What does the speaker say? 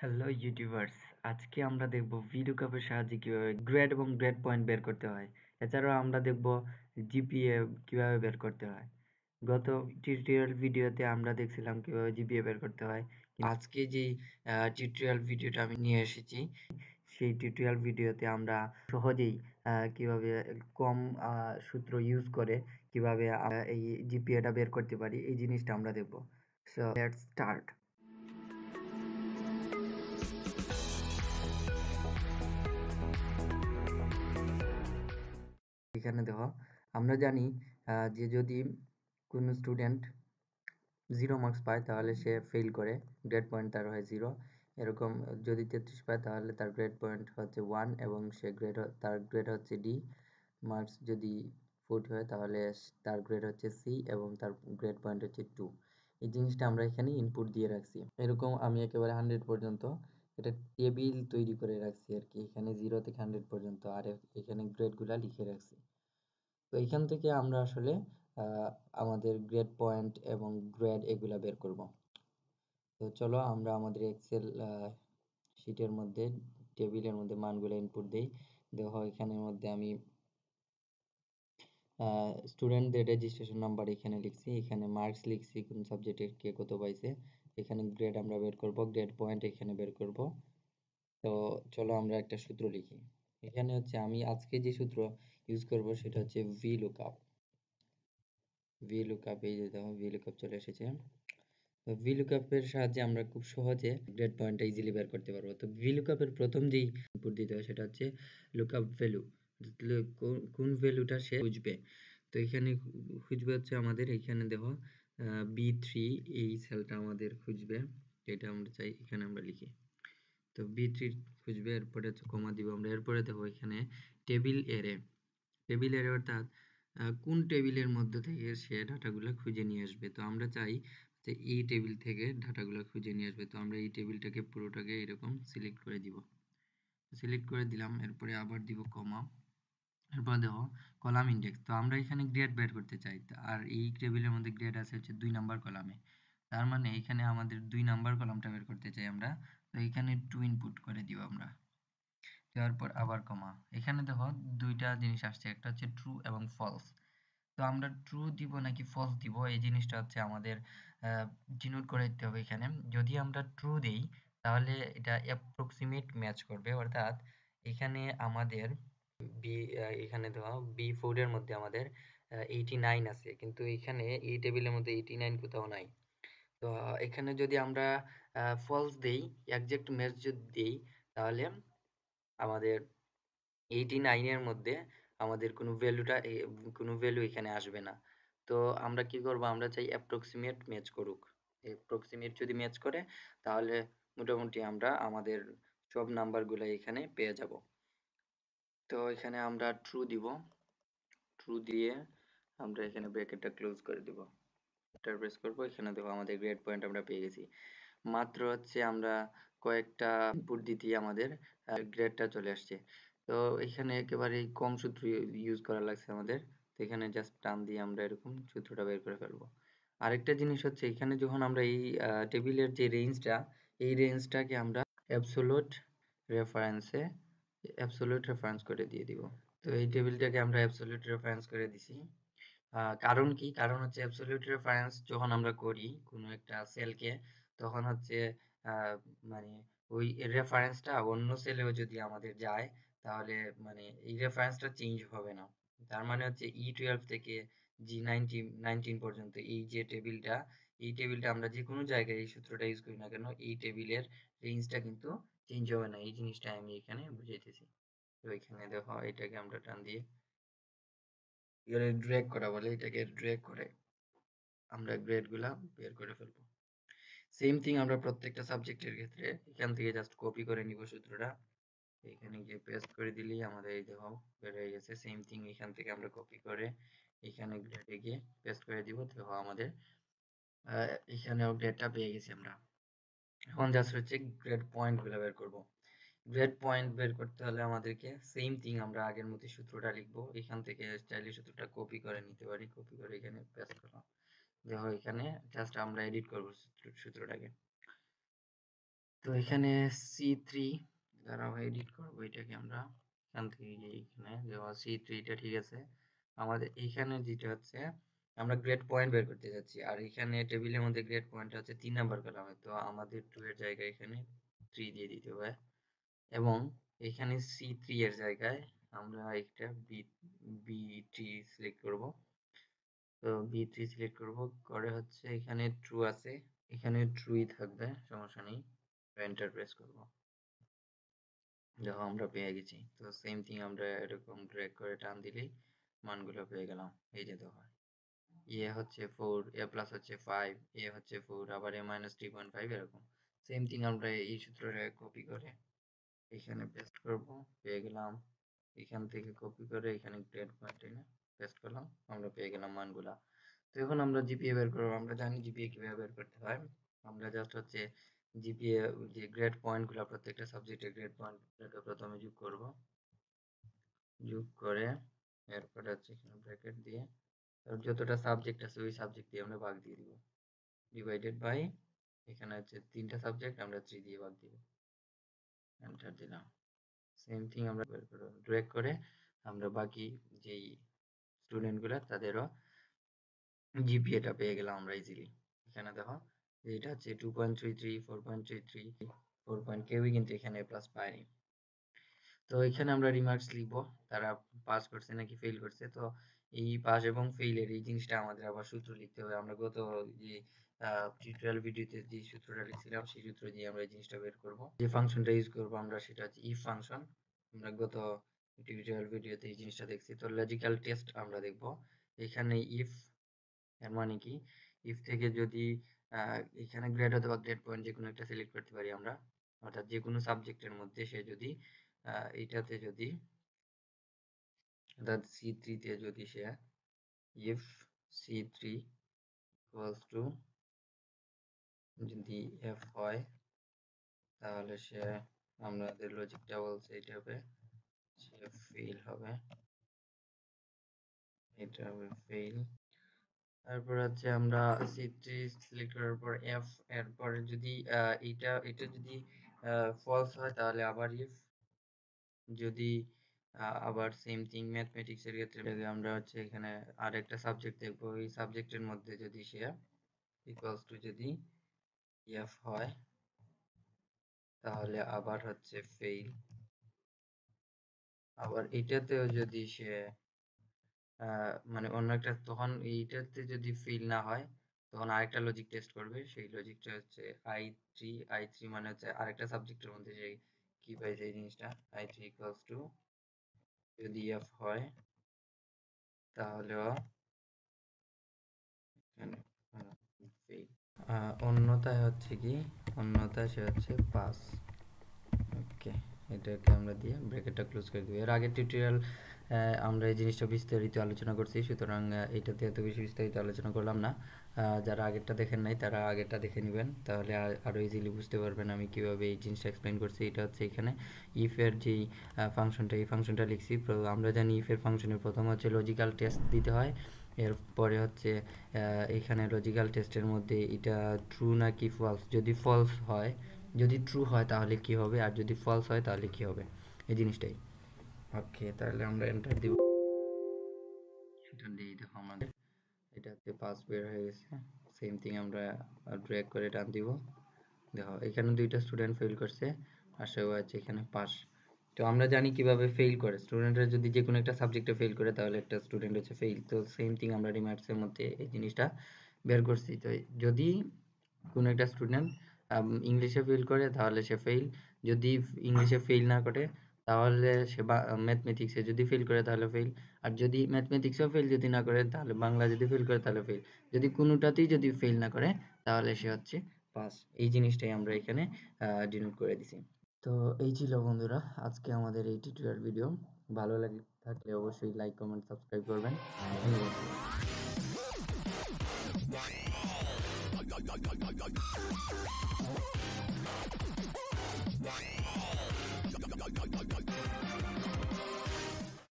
Hello YouTubers আজকে আমরা দেখব VLOOKUP এর সাহায্যে কীভাবে গ্রেড এবং গ্রেড পয়েন্ট বের করতে হয়। এছাড়াও আমরা দেখব জিপিএ কীভাবে বের করতে হয়। গত টিউটোরিয়াল ভিডিওতে আমরা দেখছিলাম কীভাবে জিপিএ বের করতে হয়। আজকে যে টিউটোরিয়াল ভিডিওটা আমি নিয়ে এসেছি, সেই টিউটোরিয়াল ভিডিওতে আমরা সহজেই কীভাবে কম সূত্র ইউজ করে কীভাবে এই জিপিএটা বের করতে পারি, এই জিনিসটা আমরা দেখব। সো স্টার্ট এখানে দেখো আমরা জানি যে যদি কোনো স্টুডেন্ট জিরো মার্কস পায়, তাহলে সে ফেল করে। গ্রেড পয়েন্ট তার হয় জিরো এরকম, যদি তেত্রিশ পায়, তাহলে তার গ্রেড পয়েন্ট হচ্ছে ওয়ান এবং সে গ্রেড তার গ্রেড হচ্ছে ডি মার্কস যদি ফোর্টি হয়, তাহলে তার গ্রেড হচ্ছে সি এবং তার গ্রেড পয়েন্ট হচ্ছে টু এই জিনিসটা আমরা এখানে ইনপুট দিয়ে রাখছি। এরকম আমি একেবারে হান্ড্রেড পর্যন্ত, এটা টেবিল তৈরি করে রাখছি আর কি। এখানে জিরো থেকে হান্ড্রেড পর্যন্ত, আর এখানে গ্রেডগুলো লিখে রাখছি। তো এখান থেকে আমরা আসলে আমাদের গ্রেড পয়েন্ট এবং গ্রেড এগুলা বের করব। তো চলো আমরা আমাদের এক্সেল শিটের মধ্যে টেবিলের মধ্যে মানগুলো ইনপুট দেই। দেখো এখানের মধ্যে আমি স্টুডেন্টদের রেজিস্ট্রেশন নাম্বার এখানে লিখছি, এখানে মার্কস লিখছি, কোন সাবজেক্টের কে কত পাইছে। এখানে গ্রেড আমরা বের করব গ্রেড পয়েন্ট এখানে বের করব। তো চলো আমরা একটা সূত্র লিখি। এখানে হচ্ছে আমি আজকে যে সূত্র ইউজ করব সেটা হচ্ছে ভি লুকআপ ভি লুকআপ এই যে দেখো ভি লুকআপ চলে এসেছে। তো ভি লুকআপের সাহায্যে আমরা খুব সহজে গ্রেড পয়েন্টটা ইজিলি বের করতে পারব। তো ভি লুকআপের প্রথম যেই ইনপুট দিতে হয় সেটা হচ্ছে লুকআপ ভ্যালু কোন ভ্যালুটা সে খুঁজবে? তো এখানে খুঁজবে হচ্ছে আমাদের এখানে দেখো বি থ্রি এই সেলটা আমাদের খুঁজবে। এটা আমরা চাই এখানে আমরা লিখি। তো বি থ্রি খুঁজবে, এরপরে হচ্ছে কমা দিব আমরা। এরপরে দেখো এখানে টেবিল এরে টেবিল এরে অর্থাৎ কোন টেবিলের মধ্যে থেকে সে ডাটাগুলো খুঁজে নিয়ে আসবে? তো আমরা চাই যে এই টেবিল থেকে ডাটাগুলো খুঁজে নিয়ে আসবে। তো আমরা এই টেবিলটাকে পুরোটাকে এরকম সিলেক্ট করে দিব। সিলেক্ট করে দিলাম, এরপরে আবার দিব কমা। এরপর দেখো, কলাম ইন্ডেক্স তো আমরা এখানে গ্রেড বের করতে চাই। আর এই টেবিলের মধ্যে গ্রেড আছে হচ্ছে দুই নাম্বার কলামে। তার মানে এখানে আমাদের দুই নাম্বার কলামটা বের করতে চাই আমরা। তো এখানে টু ইনপুট করে দিব আমরা। দেওয়ার পর আবার কমা এখানে দেখো দুইটা জিনিস আসছে, একটা হচ্ছে ট্রু এবং ফলস তো আমরা ট্রু দিব নাকি ফলস দিব? এই জিনিসটা হচ্ছে আমাদের ডিনোট করে দিতে হবে এখানে। যদি আমরা ট্রু দেই, তাহলে এটা অ্যাপ্রক্সিমেট ম্যাচ করবে। অর্থাৎ এখানে আমাদের বি এখানে দেখো বি ফোর এর মধ্যে আমাদের এইটি নাইন আছে। কিন্তু এখানে এই টেবিলের মধ্যে এইটি নাইন কোথাও নাই। তো এখানে যদি আমরা ফলস দেই একজ্যাক্ট ম্যাচ যদি দেই, তাহলে আমাদের এইটি নাইনের মধ্যে আমাদের কোনো ভ্যালুটা কোনো ভ্যালু এখানে আসবে না। তো আমরা কি করব? আমরা চাই অ্যাপ্রক্সিমেট ম্যাচ করুক। অ্যাপ্রক্সিমেট যদি ম্যাচ করে, তাহলে মোটামুটি আমরা আমাদের সব নাম্বারগুলো এখানে পেয়ে যাব। তো এখানে আমরা ট্রু দিব। ট্রু দিয়ে আমরা এখানে ব্র্যাকেটটা ক্লোজ করে দিব। এন্টার প্রেস করব, এখানে দেখো আমাদের গ্রেড পয়েন্ট আমরা পেয়ে গেছি। মাত্র হচ্ছে আমরা কয়েকটা ইনপুট দিতেই আমাদের গ্রেডটা চলে আসছে। তো এখানে একেবারে কম সূত্র ইউজ করা লাগছে আমাদের। তো এখানে জাস্ট টান দিয়ে আমরা এরকম সূত্রটা বের করে ফেলব। আরেকটা জিনিস হচ্ছে, এখানে যখন আমরা এই টেবিলের যে রেঞ্জটা এই রেঞ্জটাকে আমরা অ্যাবসোলুট রেফারেন্সে অ্যাবসোলুট রেফারেন্স করে দিয়ে দিব। তো এই টেবিলটাকে আমরা অ্যাবসোলুট রেফারেন্স করে দিছি। কারণ কি? কারণ হচ্ছে অ্যাবসোলিউট রেফারেন্স যখন আমরা করি কোনো একটা সেলকে তখন হচ্ছে মানে ওই রেফারেন্সটা অন্য সেলেও যদি আমাদের যায়, তাহলে মানে এই রেফারেন্সটা চেঞ্জ হবে না। তার মানে হচ্ছে ই e টুয়েলভ থেকে জি নাইনটিন নাইনটিন পর্যন্ত এই যে টেবিলটা এই টেবিলটা আমরা যে কোনো জায়গায় এই সূত্রটা ইউজ করি না কেন, এই টেবিলের রেঞ্জটা কিন্তু চেঞ্জ হবে না। এই জিনিসটা আমি এখানে বুঝাইতেছি। তো এখানে দেখো, এটাকে আমরা টান দিয়ে এখানে ড্র্যাগ করা বলে, এটাকে ড্র্যাগ করে আমরা গ্রেডগুলা বের করে ফেলব। সেম থিং আমরা প্রত্যেকটা সাবজেক্টের ক্ষেত্রে এখান থেকে জাস্ট কপি করে নিব সূত্রটা। এখানে গিয়ে পেস্ট করে দিলেই আমাদের এই দেখো বের হয়ে গেছে। সেম থিং এখান থেকে আমরা কপি করে এখানে গ্রেডে গিয়ে পেস্ট করে দিব। দেখো আমাদের এখানেও গ্রেডটা পেয়ে গেছি আমরা। এখন জাস্ট হচ্ছে গ্রেড পয়েন্টগুলো বের করব। গ্রেড পয়েন্ট বের করতে হলে আমাদেরকে সেম থিং আমরা আগের মতো সূত্রটা লিখব। এখান থেকে চাইলে সূত্রটা কপি করে নিতে পারি। কপি করে এখানে পেস্ট করলাম। দেখো এখানে জাস্ট আমরা এডিট করব সূত্রটাকে। তো এখানে সি থ্রি দাঁড়াও এডিট করব এটাকে আমরা। এখান থেকে এইখানে দেওয়া সি থ্রিটা ঠিক আছে। আমাদের এখানে যেটা হচ্ছে, আমরা গ্রেড পয়েন্ট বের করতে যাচ্ছি। আর এখানে টেবিলের মধ্যে গ্রেড পয়েন্ট হচ্ছে তিন নাম্বার কলামে তো আমাদের টু এর জায়গায় এখানে থ্রি দিয়ে দিতে হবে। এবং এখানে সি থ্রি এর জায়গায় আমরা একটা বি বি থ্রি সিলেক্ট করব। তো বি থ্রি সিলেক্ট করব, করে হচ্ছে এখানে ট্রু আছে। এখানে ট্রুই থাকবে, সমস্যা নেই। এন্টার প্রেস করব। দেখো আমরা পেয়ে গেছি। তো সেম থিং আমরা এরকম ড্র্যাগ করে টান দিলেই মানগুলো পেয়ে গেলাম। এই যে দেখো। এ হচ্ছে ফোর এ প্লাস হচ্ছে ফাইভ এ হচ্ছে ফোর আবার A minus three point five এরকম। সেম থিং আমরা এই সূত্রটা কপি করে এখানে পেস্ট করব, পেয়ে গেলাম। এখান থেকে কপি করে এখানে গ্রেড পয়েন্ট এনে পেস্ট করলাম, আমরা পেয়ে গেলাম মানগুলা। তো এখন আমরা জিপিএ বের করব, আমরা জানি জিপিএ কীভাবে বের করতে হয়। আমরা জাস্ট হচ্ছে জিপিএ যে গ্রেড পয়েন্টগুলো প্রত্যেকটা সাবজেক্টের গ্রেড পয়েন্টগুলোকে প্রথমে যোগ করব। যোগ করে এরপরে হচ্ছে এখানে ব্র্যাকেট দিয়ে যতটা সাবজেক্ট আছে ওই সাবজেক্ট দিয়ে আমরা ভাগ দিয়ে দিব। ডিভাইডেড বাই এখানে হচ্ছে তিনটা সাবজেক্ট আমরা থ্রি দিয়ে ভাগ দিব। এন্টার দিলাম সেম থিং আমরা বের করব ড্র্যাগ করে আমরা বাকি যেই স্টুডেন্টগুলো তাদেরও জিপিএটা পেয়ে গেলাম আমরা ইজিলি এখানে দেখো এটা হচ্ছে two point three three four point three three four point কেউই কিন্তু এখানে প্লাস পায়নি। তো এখানে আমরা রিমার্কস লিখব, তারা পাস করছে নাকি ফেল করছে, তো এই পাস এবং ফেইলের এই জিনিসটা আমাদের আবার সূত্র লিখতে হবে। আমরা গত যে টিউটোরিয়াল ভিডিওতে যে সূত্রটা লিখছিলাম, সেই সূত্র দিয়ে আমরা এই জিনিসটা বের করব। যে ফাংশনটা ইউজ করব আমরা, সেটা হচ্ছে ইফ ফাংশন আমরা গত টিউটোরিয়াল ভিডিওতে এই জিনিসটা দেখছি। তো লজিক্যাল টেস্ট আমরা দেখব। এখানে ইফ এর মানে কি? ইফ থেকে যদি এখানে গ্রেড অথবা গ্রেড পয়েন্ট যে কোনো একটা সিলেক্ট করতে পারি আমরা, অর্থাৎ যে কোনো সাবজেক্টের মধ্যে সে যদি এইটাতে যদি, অর্থাৎ সি থ্রিতে যদি সে if C three equals to যদি এফ হয়, তাহলে সে আমাদের লজিকটা বলছে এটা হবে, সে ফেল হবে। এটা হবে ফেল তারপর হচ্ছে আমরা সি থ্রি সিলেক্ট করার পর এফ এরপর যদি এইটা এটা যদি ফলস হয়, তাহলে আবার ইফ যদি আবার সেম থিং ম্যাথমেটিক্স এর ক্ষেত্রে আমরা হচ্ছে এখানে আর একটা সাবজেক্ট দেখব এই সাবজেক্টের মধ্যে যদি সে ইকুয়ালস টু যদি এফ হয়, তাহলে আবার হচ্ছে ফেইল আবার এটাতেও যদি সে মানে অন্য একটা, তখন এইটাতে যদি ফেল না হয়, তখন আরেকটা লজিক টেস্ট করবে। সেই লজিকটা হচ্ছে আই থ্রি আই থ্রি মানে হচ্ছে আরেকটা সাবজেক্টের মধ্যে যে কি পাইছে এই জিনিসটা। আই থ্রি ইকুয়ালস টু যদি এফ হয়, তাহলেও অন্যথায় হচ্ছে কি? অন্যতায় সে হচ্ছে ওকে এটাকে আমরা দিয়ে ব্রেকেটটা ক্লোজ করে দিব। এর আগের টিউটোরিয়াল আমরা এই জিনিসটা বিস্তারিত আলোচনা করছি, সুতরাং এইটাতে এত বেশি বিস্তারিত আলোচনা করলাম না। যারা আগেরটা দেখেন নাই, তারা আগেরটা দেখে নেবেন। তাহলে আরও ইজিলি বুঝতে পারবেন আমি কীভাবে এই জিনিসটা এক্সপ্লেন করছি। এটা হচ্ছে এখানে ইফের যেই ফাংশনটা এই ফাংশনটা লিখছি। আমরা জানি ইফের ফাংশনের প্রথম হচ্ছে লজিক্যাল টেস্ট দিতে হয়। এরপরে হচ্ছে এখানে লজিক্যাল টেস্টের মধ্যে এটা ট্রু নাকি ফলস যদি ফলস হয় যদি ট্রু হয় তাহলে কি হবে? আর যদি ফলস হয় তাহলে কি হবে? এই জিনিসটাই। ওকে তাহলে আমরা এন্টার দিব। এন্টার দিয়ে দেখো আমাদের। এটাতে পাস বের হয়ে গেছে। সেম থিং আমরা ড্র্যাগ করে টান দিব। দেখো, এখানে দুইটা স্টুডেন্ট ফেল করছে, আর সেও আছে এখানে পাস তো আমরা জানি কীভাবে ফেল করে। স্টুডেন্টরা যদি যে কোনো একটা সাবজেক্টে ফেল করে, তাহলে একটা স্টুডেন্ট হচ্ছে ফেল তো সেম থিং আমরা রিমার্কসের মধ্যে এই জিনিসটা বের করছি। তো যদি কোনো একটা স্টুডেন্ট ইংলিশে ফেল করে, তাহলে সে ফেল যদি ইংলিশে ফেল না করে, তাহলে সে ম্যাথমেটিক্সে যদি ফেল করে, তাহলে ফেল আর যদি ম্যাথমেটিক্সেও ফেল যদি না করে, তাহলে বাংলা যদি ফেল করে, তাহলে ফেল যদি কোনোটাতেই যদি ফেল না করে, তাহলে সে হচ্ছে পাস এই জিনিসটাই আমরা এখানে ডিনোট করে দিছি। তো এই ছিল বন্ধুরা, আজকে আমাদের এই টিউটোরিয়াল ভিডিও ভালো লাগে, থাকলে অবশ্যই লাইক কমেন্ট সাবস্ক্রাইব করবেন। ধন্যবাদ। Bye.